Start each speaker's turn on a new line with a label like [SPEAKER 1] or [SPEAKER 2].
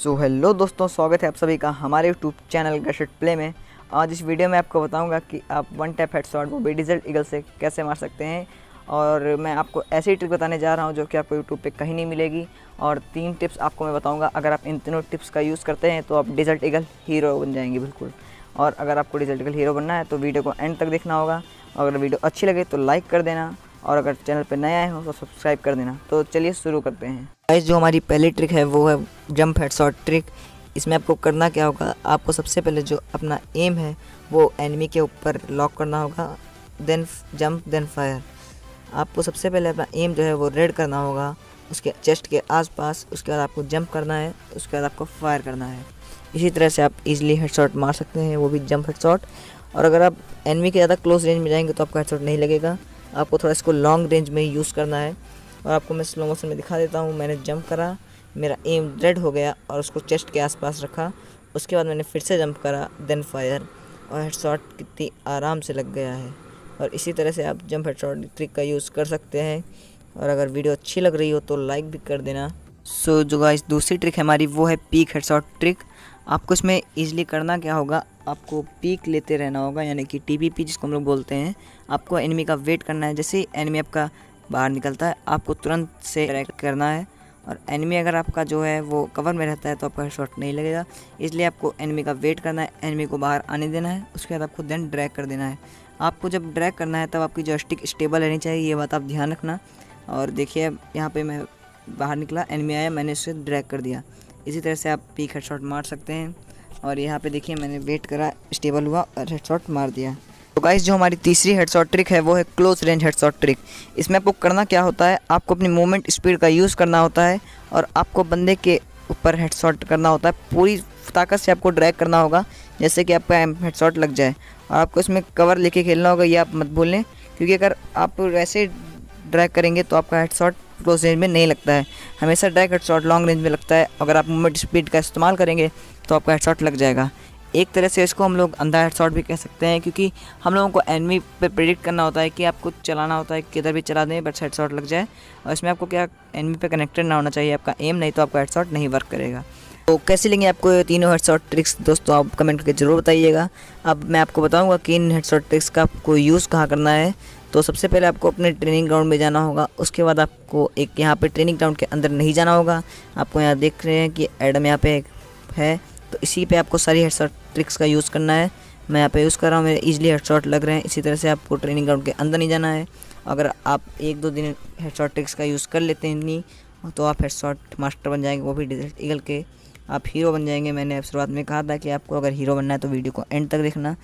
[SPEAKER 1] So hello दोस्तों, स्वागत है आप सभी का हमारे यूट्यूब चैनल गशट प्ले में। आज इस वीडियो में आपको बताऊँगा कि आप वन टैप हेड शॉट वो डिजल्ट ईगल से कैसे मार सकते हैं। और मैं आपको ऐसी ट्रिक बताने जा रहा हूँ जो कि आपको यूट्यूब पे कहीं नहीं मिलेगी। और तीन टिप्स आपको मैं बताऊँगा, अगर आप इन तीनों टिप्स का यूज़ करते हैं तो आप डिजल्ट ईगल हीरो बन जाएँगे, बिल्कुल। और अगर आपको डिजल्ट ईगल हीरो बनना है तो वीडियो को एंड तक देखना होगा। अगर वीडियो अच्छी लगे तो लाइक कर देना। और अगर चैनल पर नए आए हो तो सब्सक्राइब कर देना। तो चलिए शुरू करते हैं। गाइस जो हमारी पहली ट्रिक है, वो है जंप हेड शॉट ट्रिक इसमें आपको करना क्या होगा? आपको सबसे पहले जो अपना एम है, वो एनिमी के ऊपर लॉक करना होगा. देन जंप देन फायर आपको सबसे पहले अपना एम जो है, वो रेड करना होगा. उसके चेस्ट के आसपास, उसके बाद आपको जंप करना है, उसके बाद आपको फायर करना है. इसी तरह से आप इजीली हेडशॉट मार सकते हैं, वो भी जंप हेडशॉट और अगर आप एनिमी के ज़्यादा क्लोज रेंज में जाएँगे तो आपका हेडशॉट नहीं लगेगा. आपको थोड़ा इसको लॉन्ग रेंज में यूज़ करना है. और आपको मैं स्लो मोशन में दिखा देता हूँ मैंने जंप करा मेरा एम रेड हो गया और उसको चेस्ट के आसपास रखा। उसके बाद मैंने फिर से जंप करा देन फायर और हेड शॉट कितनी आराम से लग गया है। और इसी तरह से आप जंप हेड शॉट ट्रिक का यूज़ कर सकते हैं। और अगर वीडियो अच्छी लग रही हो तो लाइक भी कर देना। सो so, जो गाइस दूसरी ट्रिक हमारी वो है पीक हेड शॉट ट्रिक आपको इसमें ईजिली करना क्या होगा आपको पीक लेते रहना होगा यानी कि टीबीपी जिसको हम लोग बोलते हैं। आपको एनिमी का वेट करना है जैसे एनिमी आपका बाहर निकलता है, आपको तुरंत से करना है। और एनिमी अगर आपका जो है, वो कवर में रहता है तो आपका शॉट नहीं लगेगा। इसलिए आपको एनिमी का वेट करना है एनिमी को बाहर आने देना है, उसके बाद आपको देन ड्रैग कर देना है। आपको जब ड्रैग करना है, तब आपकी जो स्टिक स्टेबल रहनी चाहिए, ये बात आप ध्यान रखना। और देखिए, यहाँ पे मैं बाहर निकला एनिमी आया, मैंने उसे ड्रैग कर दिया। इसी तरह से आप पीक हेड शॉट मार सकते हैं। और यहाँ पे देखिए, मैंने वेट करा स्टेबल हुआ और हेड शॉट मार दिया। तो गाइस जो हमारी तीसरी हेडशॉट ट्रिक है, वो है क्लोज रेंज हेडशॉट ट्रिक इसमें आपको करना क्या होता है, आपको अपनी मूवमेंट स्पीड का यूज़ करना होता है और आपको बंदे के ऊपर हेडशॉट करना होता है। पूरी ताकत से आपको ड्रैग करना होगा, जैसे कि आपका हेडशॉट लग जाए। और आपको इसमें कवर लेके खेलना होगा, ये आप मत भूलें, क्योंकि अगर आप वैसे ड्रैग करेंगे तो आपका हेडशॉट क्लोज रेंज में नहीं लगता है। हमेशा ड्रैग हेडशॉट लॉन्ग रेंज में लगता है। अगर आप मूवमेंट स्पीड का इस्तेमाल करेंगे तो आपका हेडशॉट लग जाएगा। एक तरह से इसको हम लोग अंधा हेड शॉट भी कह सकते हैं, क्योंकि हम लोगों को एनमी पे प्रिडिक्ट करना होता है कि आपको चलाना होता है, किधर भी चला दें बट हेड शॉट लग जाए। और इसमें आपको क्या एनमी पे कनेक्टेड ना होना चाहिए, आपका एम नहीं तो आपका हेड शॉट नहीं वर्क करेगा। तो कैसे लेंगे आपको ये तीनों हेड शॉट ट्रिक्स दोस्तों, आप कमेंट करके ज़रूर बताइएगा। अब मैं आपको बताऊँगा कि इन हेड शॉट ट्रिक्स का आपको यूज़ कहाँ करना है। तो सबसे पहले आपको अपने ट्रेनिंग ग्राउंड में जाना होगा, उसके बाद आपको एक यहाँ पे ट्रेनिंग ग्राउंड के अंदर नहीं जाना होगा। आपको यहाँ देख रहे हैं कि एडम यहाँ पे है। तो इसी पे आपको सारी हेडशॉट ट्रिक्स का यूज़ करना है। मैं यहाँ पे यूज़ कर रहा हूँ, मेरे ईजिली हेडशॉट लग रहे हैं। इसी तरह से आपको ट्रेनिंग ग्राउंड के अंदर नहीं जाना है। अगर आप एक दो दिन हेडशॉट ट्रिक्स का यूज़ कर लेते हैं नहीं तो आप हेडशॉट मास्टर बन जाएँगे, वो भी डिजिटल ईगल के। आप हीरो बन जाएँगे, मैंने शुरुआत में कहा था कि आपको अगर हीरो बनना है तो वीडियो को एंड तक देखना।